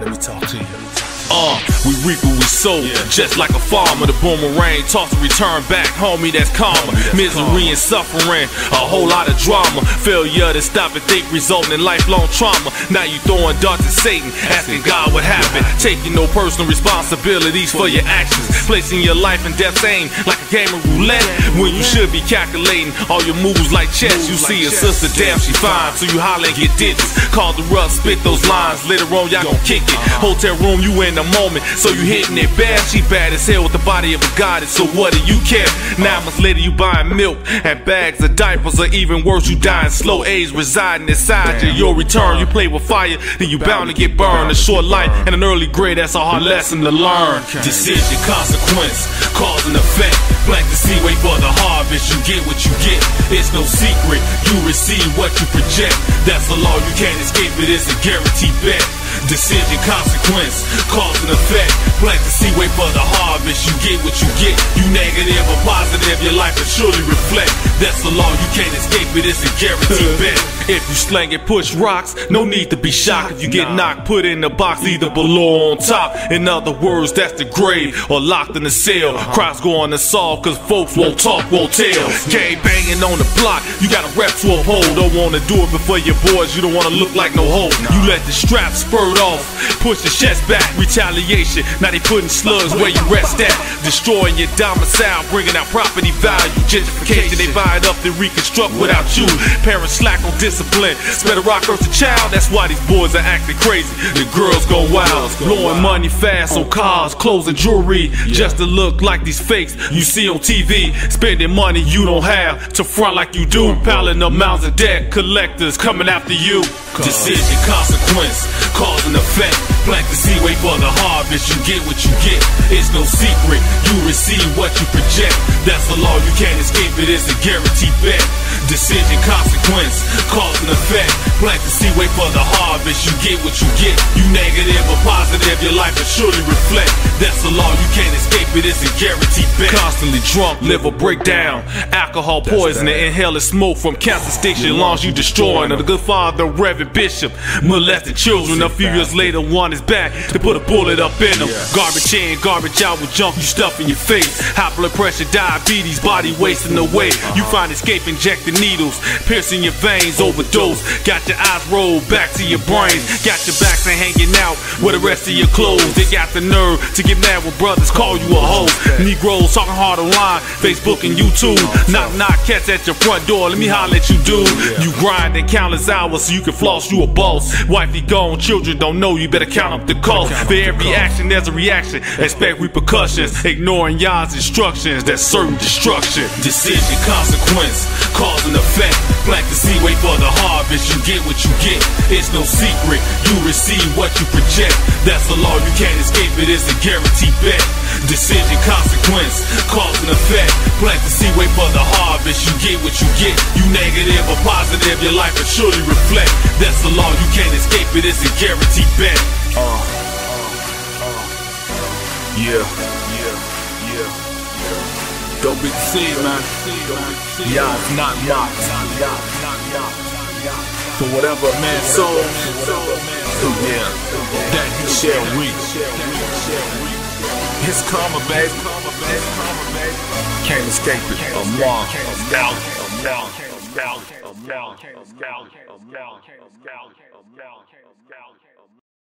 Let me talk to you. Uh, we reap what we sow, just like a farmer. The boomerang toss and return back, homie. That's karma. Misery and suffering, a whole lot of drama. Failure to stop and think, resulting in lifelong trauma. Now you throwing darts at Satan, asking God what happened. Taking no personal responsibilities for your actions. Placing your life in death's aim like a game of roulette. When you should be calculating all your moves like chess. You see a sister, damn, she fine. So you holler and get digits. Call the rough, spit those lines. Later on, y'all gon' kick it. Hotel room, you in the moment. So you hitting it bad. She bad as hell with the body of a goddess. So what do you care? Nine months later, you buying milk and bags of diapers. Or even worse, you dying slow AIDS residing inside you. Your return, you play with fire, then you bound to get burned. A short life and an early grade, that's a hard lesson to learn. Decision, consequence, cause and effect. Plant the seed, wait for the harvest. You get what you get. It's no secret. You receive what you project. That's the law. You can't escape it. It's a guaranteed bet. Decision, consequence, cause and effect. Plant the seed, wait for the harvest. You get what you get. You negative or positive, your life will surely reflect. That's the law. You can't escape it. It's a guaranteed bet. If you slang it, push rocks, no need to be shocked. If you get knocked, put in the box, either below or on top. In other words, that's the grave or locked in the cell. Uh-huh. Crimes go unsolved cause folks won't talk, won't tell. Gang banging on the block, you got a rep to a uphold. Don't wanna do it before your boys, you don't wanna look like no hoe. You let the strap spurt off, push the chest back, retaliation. Now they putting slugs where you rest at. Destroying your domicile, bringing out property value. Gentrification, they buy it up, then reconstruct without you. Parents slack on discipline. The rock earth a child, that's why these boys are acting crazy. The girls go wild, blowing money fast on cars, clothes, and jewelry. Just to look like these fakes you see on TV. Spending money you don't have to front like you do. Piling up mounds of debt, collectors coming after you. Decision, consequence, cause and effect. Plant the seed, wait for the harvest. You get what you get. It's no secret. You receive what you project. That's the law. You can't escape it. It's a guaranteed bet. Decision, consequence, cause and effect. Plant the seed, wait for the harvest. You get what you get. You negative or positive, your life will surely reflect. That's the law. You can't escape it. It's a guaranteed bet. Constantly drunk, liver breakdown, alcohol poisoning, inhaling smoke from cancer station lungs you destroying. The good father, Reverend Bishop, molested children. A few years later, one is back to put a bullet up in them. Garbage in, garbage out with junk you stuff in your face. High blood pressure, diabetes, body wasting away. You find escape injecting needles, piercing your veins, overdose. Got your eyes rolled back to your brains. Got your backs and hanging out with the rest of your clothes. They got the nerve to get mad when brothers call you a hoe. Negroes talking hard online, Facebook and YouTube. Knock knock cats at your front door. Let me holler at you, dude. You grinding countless hours so you can floss. You a boss. Wifey gone, children don't know. You better count up the cost. For every action, there's a reaction. Expect repercussions. Ignoring y'all's instructions. That's certain destruction. Decision, consequence, cause and effect. Plant the seed, wait for the harvest. You get what you get. It's no secret. You receive what you project. That's the law. You can't escape it. It's a guaranteed bet. Decision, consequence, cause and effect. Plant the seed, wait for the harvest. You get what you get. You negative or positive, your life will surely reflect. That's the law. You can't escape it. It's a guaranteed bet. Uh. Yeah. Yeah. Yeah. Don't be deceived, man. Y'all is not mocked. For whatever a man sows, yeah, that he shall reap. His karma, baby. Can't escape it. Amar, out, out, out, out, out, out, out, out, out.